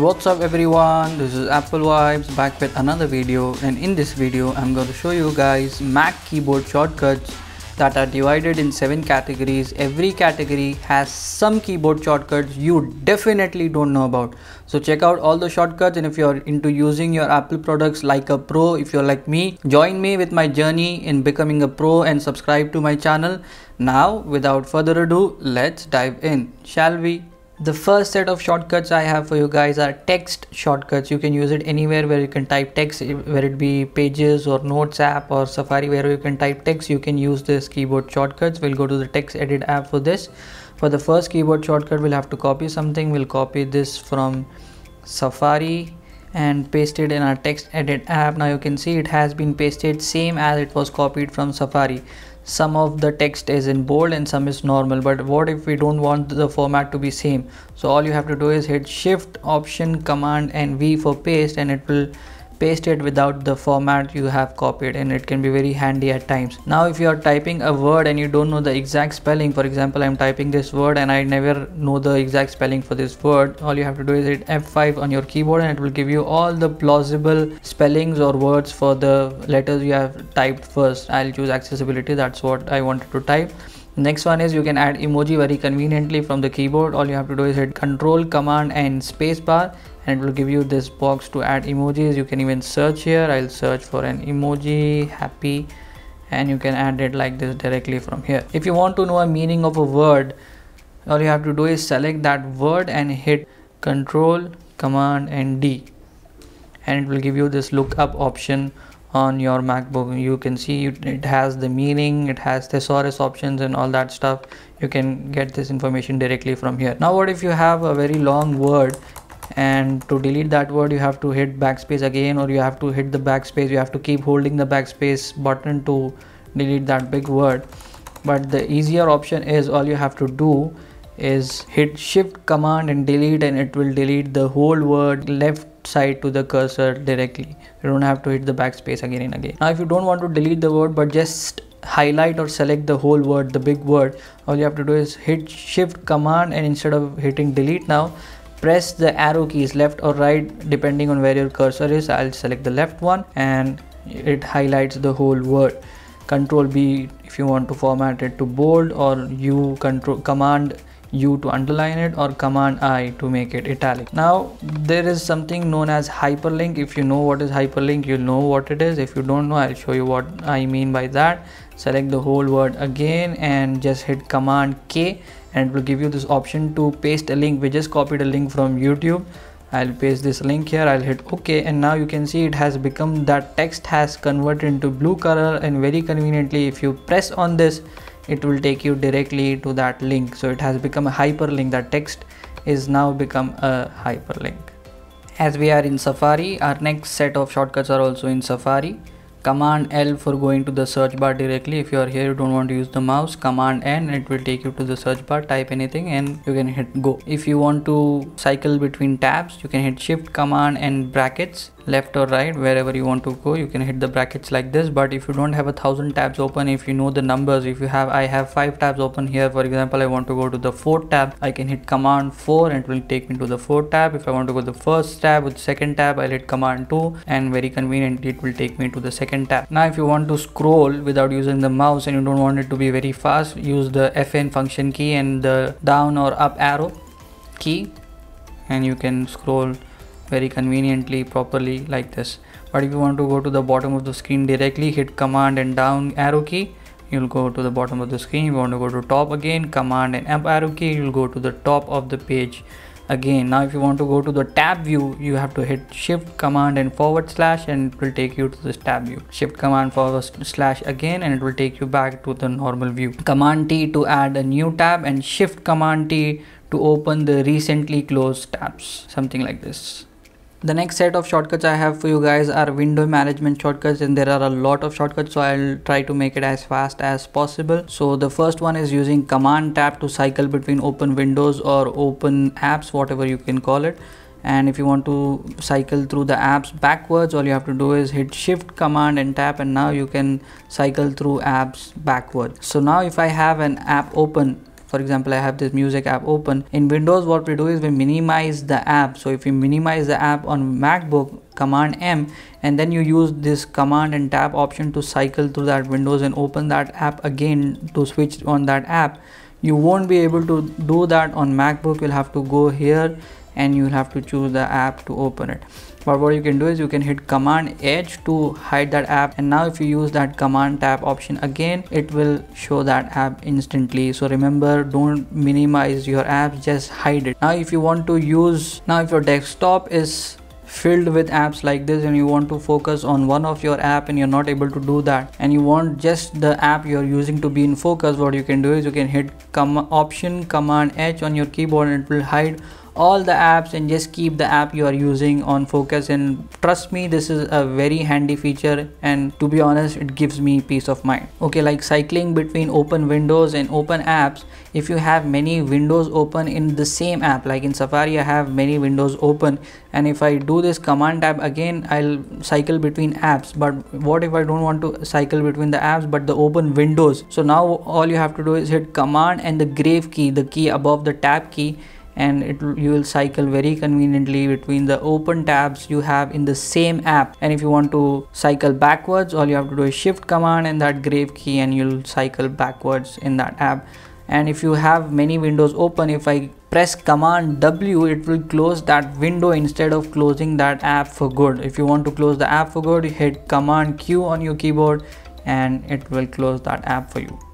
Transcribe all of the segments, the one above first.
What's up everyone this is Apple Vibes back with another video and in this video I'm going to show you guys Mac keyboard shortcuts that are divided in 7 categories. Every category has some keyboard shortcuts you definitely don't know about. So check out all the shortcuts and if you're into using your Apple products like a pro, if you're like me, join me with my journey in becoming a pro and subscribe to my channel. Now without further ado, let's dive in, shall we? The first set of shortcuts I have for you guys are text shortcuts. You can use it anywhere where you can type text, where it be pages or notes app or Safari where you can type text. You can use this keyboard shortcuts. We'll go to the text edit app for this. For the first keyboard shortcut, we'll have to copy something. We'll copy this from Safari and paste it in our text edit app. Now you can see it has been pasted same as it was copied from Safari some of the text is in bold and some is normal but what if we don't want the format to be same? So all you have to do is hit shift option command and v for paste and it will paste it without the format you have copied and it can be very handy at times. Now if you are typing a word and you don't know the exact spelling for example i'm typing this word and i never know the exact spelling for this word all you have to do is hit f5 on your keyboard and it will give you all the plausible spellings or words for the letters you have typed first. I'll choose accessibility that's what i wanted to type. Next one is you can add emoji very conveniently from the keyboard. All you have to do is hit control command and spacebar and it will give you this box to add emojis. You can even search here. I'll search for an emoji happy and you can add it like this directly from here. If you want to know a meaning of a word all you have to do is select that word and hit control command and d. And it will give you this lookup option on your macbook. You can see it has the meaning it has thesaurus options and all that stuff. You can get this information directly from here. Now what if you have a very long word and to delete that word you have to hit backspace again or you have to hit the backspace. You have to keep holding the backspace button to delete that big word. But the easier option is all you have to do is hit shift command and delete and it will delete the whole word left side to the cursor directly. You don't have to hit the backspace again and again. Now if you don't want to delete the word but just highlight or select the whole word the big word all you have to do is hit shift command and instead of hitting delete now press the arrow keys left or right depending on where your cursor is i'll select the left one and it highlights the whole word control b if you want to format it to bold or you control command U to underline it or command I to make it italic. Now there is something known as hyperlink. If you know what is hyperlink, you'll know what it is. If you don't know, I'll show you what I mean by that. Select the whole word again and just hit command K and it will give you this option to paste a link. We just copied a link from YouTube. I'll paste this link here. I'll hit OK and now you can see it has become that text has converted into blue color and very conveniently if you press on this it will take you directly to that link so it has become a hyperlink that text is now become a hyperlink as we are in safari our next set of shortcuts are also in safari command L for going to the search bar directly. If you are here you don't want to use the mouse command N it will take you to the search bar. Type anything and you can hit go. If you want to cycle between tabs you can hit shift command and brackets left or right wherever you want to go you can hit the brackets like this. But if you don't have a thousand tabs open if you know the numbers if you have i have five tabs open here. For example i want to go to the fourth tab i can hit command 4 and it will take me to the fourth tab. If i want to go to the first tab with second tab i'll hit command 2 and very convenient it will take me to the second tab. Now if you want to scroll without using the mouse and you don't want it to be very fast use the fn function key and the down or up arrow key and you can scroll very conveniently properly like this. But if you want to go to the bottom of the screen directly hit command and down arrow key you'll go to the bottom of the screen. You want to go to top again command and up arrow key you'll go to the top of the page again. Now if you want to go to the tab view you have to hit shift command and forward slash and it will take you to this tab view. Shift command forward slash again and it will take you back to the normal view. Command t to add a new tab and shift command t to open the recently closed tabs. Something like this the next set of shortcuts i have for you guys are window management shortcuts and there are a lot of shortcuts so i'll try to make it as fast as possible. So the first one is using command tab to cycle between open windows or open apps whatever you can call it. And if you want to cycle through the apps backwards all you have to do is hit shift command and tap and now you can cycle through apps backwards so now if i have an app open for example i have this music app open. In windows what we do is we minimize the app. So if you minimize the app on macbook command m and then you use this command and tab option to cycle through that windows and open that app again to switch on that app you won't be able to do that on macbook. You'll have to go here and you'll have to choose the app to open it but what you can do is you can hit command h to hide that app. And now if you use that command tab option again it will show that app instantly. So remember don't minimize your apps just hide it. Now if you want to use now if your desktop is filled with apps like this and you want to focus on one of your app and you're not able to do that and you want just the app you're using to be in focus what you can do is you can hit com option command h on your keyboard and it will hide all the apps and just keep the app you are using on focus. And trust me this is a very handy feature. And to be honest it gives me peace of mind. Okay like cycling between open windows and open apps. If you have many windows open in the same app like in safari i have many windows open. And if i do this command tab again i'll cycle between apps. But what if i don't want to cycle between the apps but the open windows? So now all you have to do is hit command and the grave key the key above the tab key and it you will cycle very conveniently between the open tabs you have in the same app. And if you want to cycle backwards all you have to do is shift command and that grave key and you'll cycle backwards in that app. And if you have many windows open if i press command w it will close that window instead of closing that app for good. If you want to close the app for good hit command q on your keyboard and it will close that app for you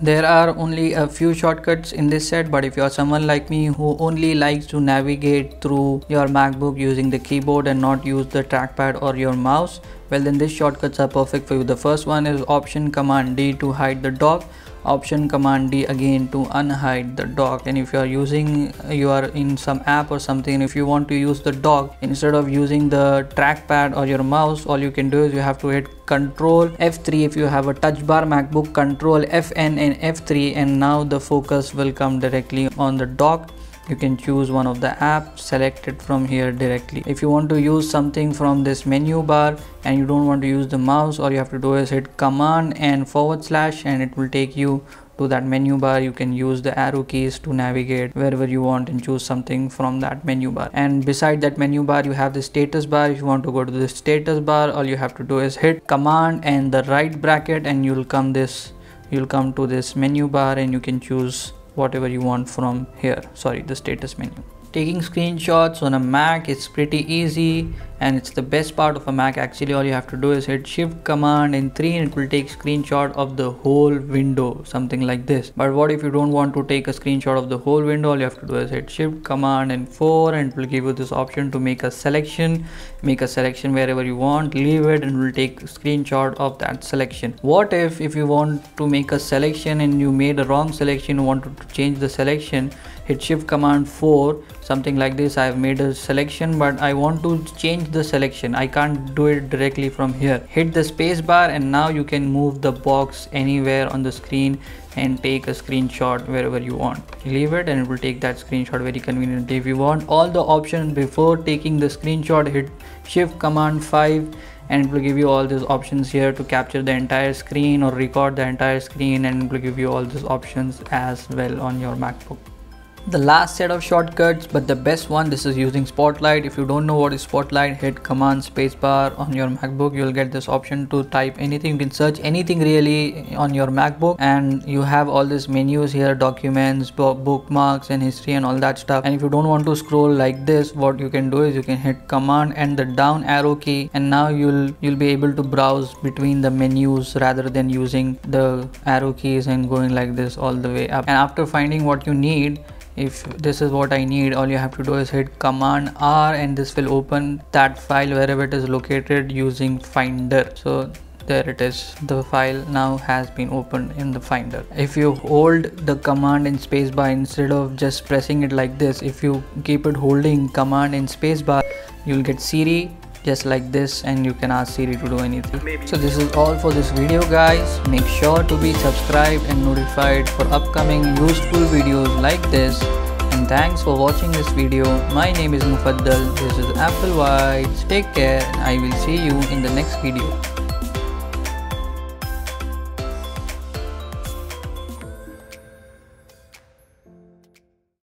there are only a few shortcuts in this set but if you are someone like me who only likes to navigate through your macbook using the keyboard and not use the trackpad or your mouse well then these shortcuts are perfect for you. The first one is option command d to hide the dock option command D again to unhide the dock and if you are using you are in some app or something if you want to use the dock instead of using the trackpad or your mouse all you can do is you have to hit control F3 if you have a touch bar macbook control FN and F3 and now the focus will come directly on the dock you can choose one of the apps select it from here directly. If you want to use something from this menu bar and you don't want to use the mouse all you have to do is hit command and forward slash and it will take you to that menu bar. You can use the arrow keys to navigate wherever you want and choose something from that menu bar. And beside that menu bar you have the status bar. If you want to go to the status bar all you have to do is hit command and the right bracket and you'll come this you'll come to this menu bar and you can choose whatever you want from here. Sorry the status menu taking screenshots on a mac is pretty easy and it's the best part of a mac. Actually all you have to do is hit shift command and 3 and it will take screenshot of the whole window something like this. But what if you don't want to take a screenshot of the whole window? All you have to do is hit shift command and 4 and it will give you this option to make a selection. Make a selection wherever you want leave it and it will take screenshot of that selection. What if if you want to make a selection and you made a wrong selection you wanted to change the selection hit shift command 4 something like this. I have made a selection but i want to change the selection. I can't do it directly from here. Hit the space bar and now you can move the box anywhere on the screen and take a screenshot wherever you want. Leave it and it will take that screenshot very conveniently if you want. All the options before taking the screenshot hit shift command 5 and it will give you all these options here to capture the entire screen or record the entire screen and it will give you all these options as well on your macbook the last set of shortcuts but the best one this is using spotlight. If you don't know what is spotlight hit command spacebar on your macbook. You'll get this option to type anything. You can search anything really on your macbook and you have all these menus here documents bookmarks and history and all that stuff. And if you don't want to scroll like this what you can do is you can hit command and the down arrow key and now you'll you'll be able to browse between the menus rather than using the arrow keys and going like this all the way up. And after finding what you need if this is what I need all you have to do is hit command R and this will open that file wherever it is located using finder. So there it is. The file now has been opened in the finder. If you hold the command in spacebar instead of just pressing it like this if you keep it holding command in spacebar you'll get Siri just like this and you can ask Siri to do anything. So this is all for this video guys. Make sure to be subscribed and notified for upcoming useful videos like this. And thanks for watching this video. My name is Mufaddal. This is Apple Vibes. Take care and I will see you in the next video.